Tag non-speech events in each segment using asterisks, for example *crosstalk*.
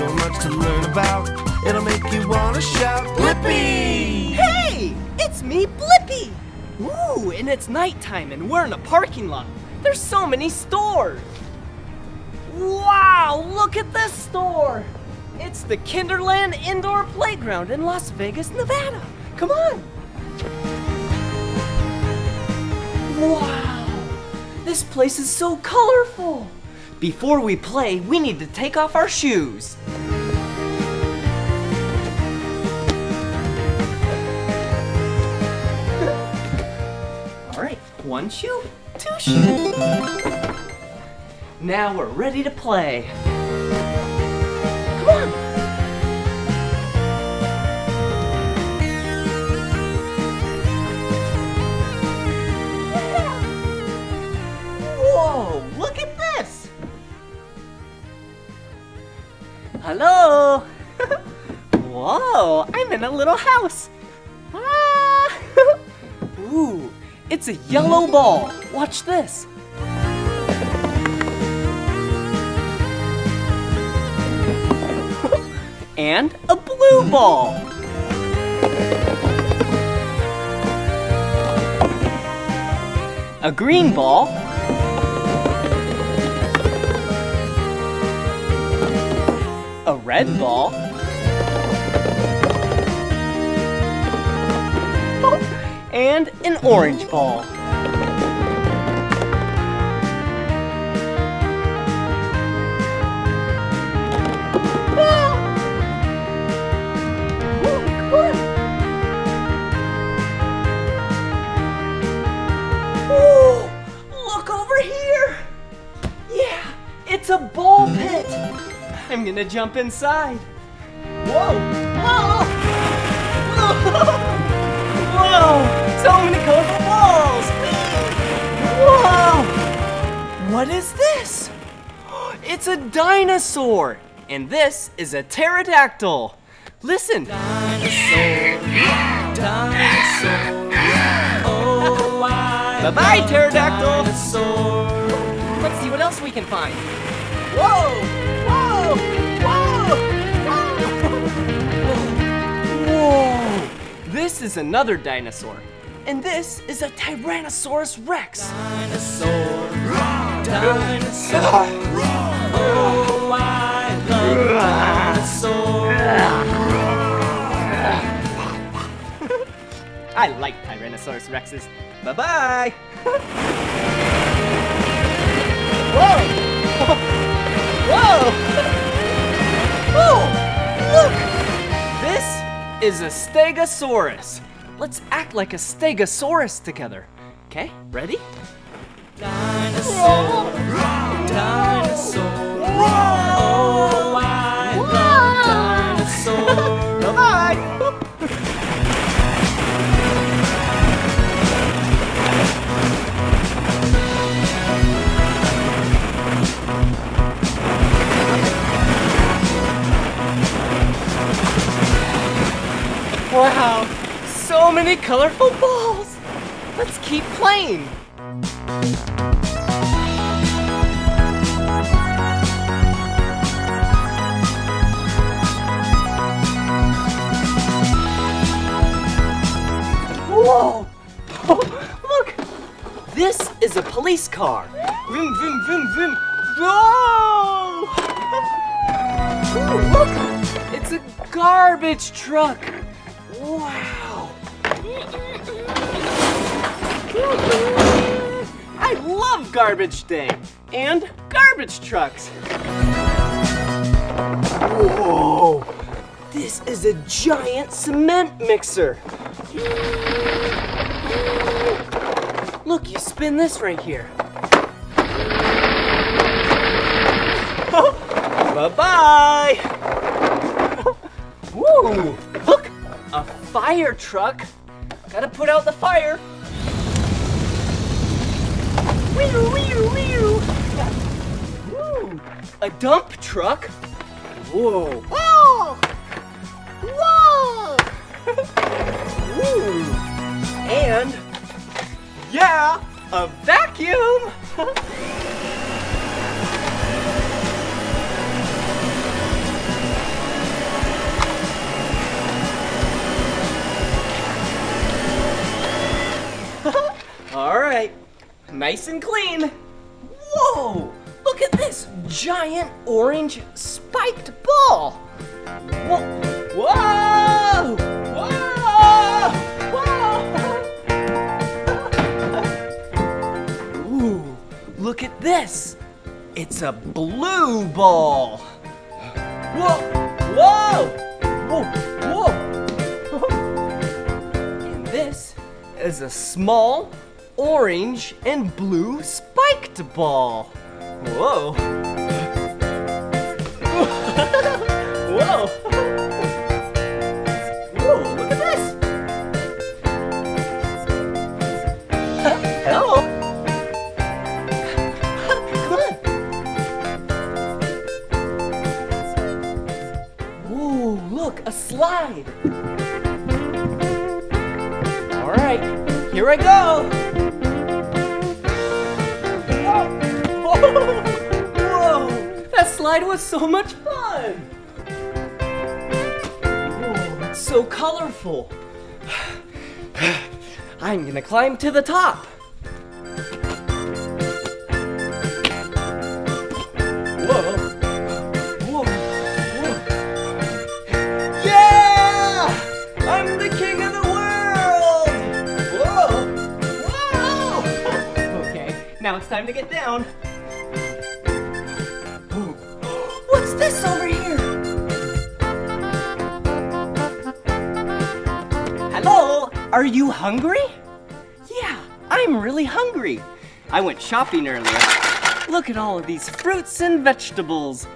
so much to learn about. It'll make you wanna shout, Blippi! Hey, it's me, Blippi. Ooh, and it's nighttime and we're in a parking lot. There's so many stores. Wow, look at this store. It's the Kinderland Indoor Playground in Las Vegas, Nevada. Come on. Wow, this place is so colorful. Before we play, we need to take off our shoes. *laughs* All right, one shoe, two shoes. Now we're ready to play. Little house. Ah. *laughs* Ooh, it's a yellow ball. Watch this. *laughs* and a blue ball. A green ball. A red ball. And an orange ball. Look over here! Yeah, it's a ball pit! I'm gonna jump inside. Whoa! Whoa! Oh. *laughs* Oh. Whoa! Colorful balls! Whoa! What is this? *gasps* It's a dinosaur! And this is a pterodactyl. Listen. Dinosaur, dinosaur. Oh, I Bye bye, pterodactyl. Let's see what else we can find. Whoa! Whoa! Whoa! *laughs* Whoa! This is another dinosaur. And this is a Tyrannosaurus Rex. Dinosaur. Dinosaur. Oh, I love dinosaurs. I like Tyrannosaurus Rexes. Bye bye. *laughs* Whoa! *laughs* Whoa! Whoa! Look! This is a Stegosaurus. Let's act like a Stegosaurus together. Okay, ready? Dinosaur, dinosaur. Oh, I love dinosaurs. Bye-bye. Wow, so many colorful balls. Let's keep playing. Whoa! *laughs* Look! This is a police car. Vroom, vroom, vroom, vroom. Whoa! *laughs* Ooh, look! It's a garbage truck. Wow! I love garbage day and garbage trucks. Whoa! This is a giant cement mixer. Look, you spin this right here. Bye-bye! Woo! Look, a fire truck. Gotta put out the fire. Wee wee wee. Woo! A dump truck. Whoa! Whoa! Whoa! *laughs* Woo! And yeah, a vacuum. *laughs* nice and clean. Whoa! Look at this giant orange spiked ball. Whoa, Whoa! Whoa! Whoa! *laughs* Ooh, look at this. It's a blue ball. Whoa! Whoa! Whoa! Whoa! *laughs* And this is a small orange and blue spiked ball. Whoa! *laughs* Whoa! Whoa, look at this! Hello! *laughs* Come on! Ooh, look, a slide! Alright, here I go! That was so much fun! Whoa, it's so colorful! *sighs* I'm gonna climb to the top! Whoa! Whoa! Whoa! Yeah! I'm the king of the world! Whoa! Whoa! Okay, now it's time to get down. Are you hungry? Yeah, I'm really hungry. I went shopping earlier. Look at all of these fruits and vegetables.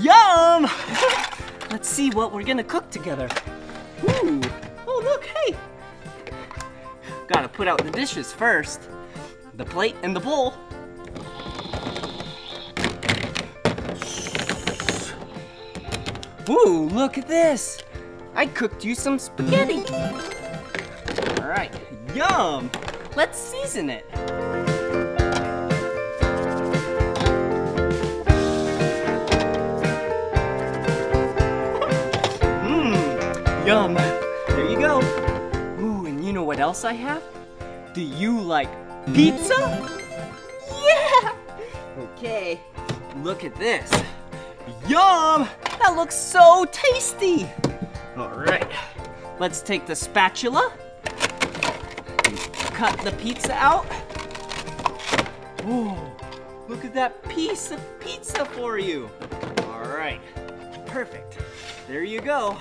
Yum! *laughs* Let's see what we're gonna cook together. Ooh. Oh, look, hey. Gotta put out the dishes first. The plate and the bowl. Ooh, look at this. I cooked you some spaghetti. Right, yum. Let's season it. Mmm, yum. There you go. Ooh, and you know what else I have? Do you like pizza? Yeah! Okay, look at this. Yum! That looks so tasty! All right, let's take the spatula cut the pizza out. Ooh, look at that piece of pizza for you. All right, perfect. There you go.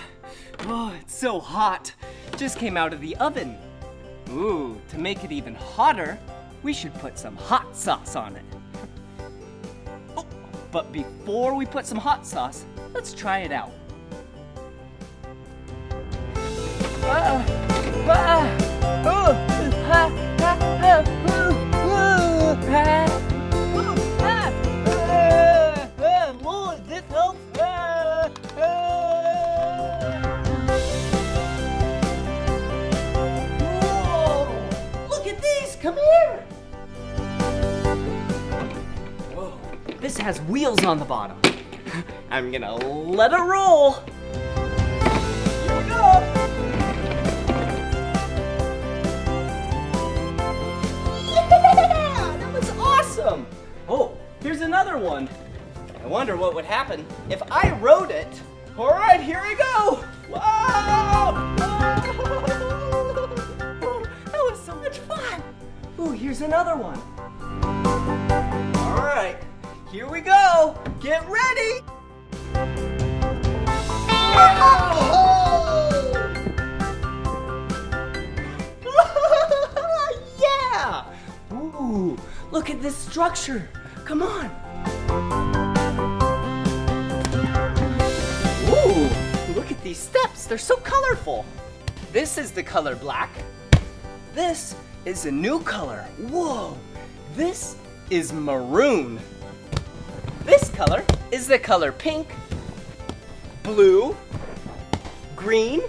Oh, it's so hot. Just came out of the oven. Ooh, to make it even hotter, we should put some hot sauce on it. Oh, but before we put some hot sauce, let's try it out. This has wheels on the bottom. I'm gonna let it roll. Here we go. Yeah, that was awesome. Oh, here's another one. I wonder what would happen if I rode it. All right, here we go. Wow! *laughs* That was so much fun. Ooh, here's another one. All right, here we go. Get ready. *laughs* yeah! Ooh, look at this structure. Come on. Ooh, look at these steps. They're so colorful. This is the color black. This is a new color. Whoa, this is maroon. Color is the color pink, blue, green,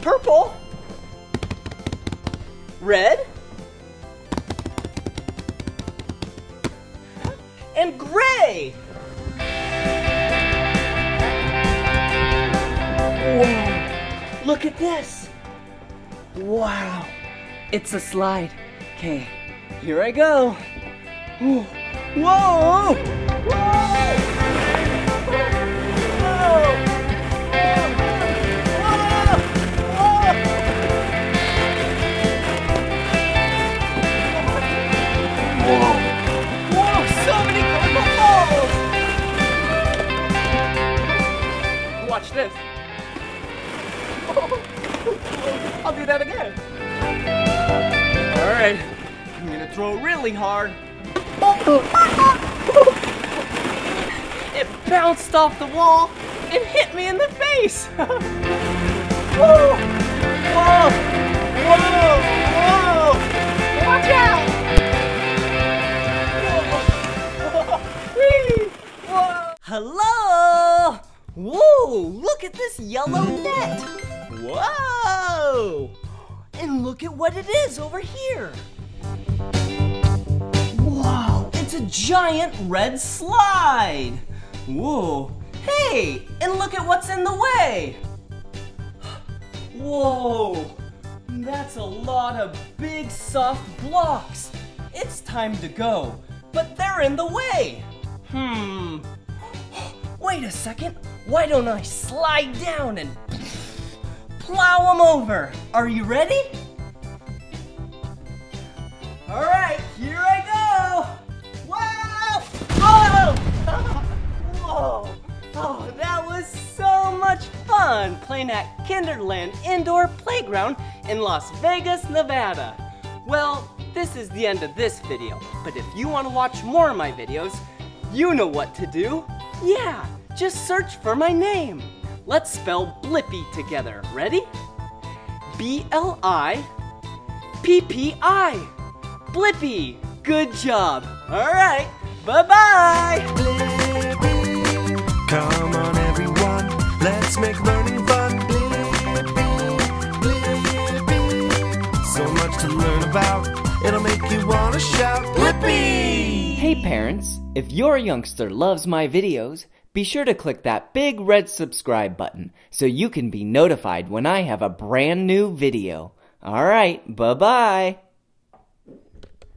purple, red, and gray. Whoa, look at this. Wow, it's a slide. Okay, here I go. Whoa! Whoa, It bounced off the wall and hit me in the face. Whoa! Whoa! Whoa! Whoa! Watch out! Whoa! Hello! Whoa! Look at this yellow net! Whoa! And look at what it is over here! A giant red slide! Whoa! Hey! And look at what's in the way! Whoa! That's a lot of big soft blocks! It's time to go, but they're in the way! Hmm. Wait a second. Why don't I slide down and plow them over? Are you ready? All right, here I Whoa! Oh, that was so much fun playing at Kinderland Indoor Playground in Las Vegas, Nevada. Well, this is the end of this video, but if you want to watch more of my videos, you know what to do. Yeah, just search for my name. Let's spell Blippi together. Ready? B L I P P I. Blippi. Good job. All right. Bye bye. Blippi. Come on, everyone, let's make learning fun. So much to learn about, it'll make you wanna shout, Blippi! Hey parents, if your youngster loves my videos, be sure to click that big red subscribe button so you can be notified when I have a brand new video. Alright, bye bye.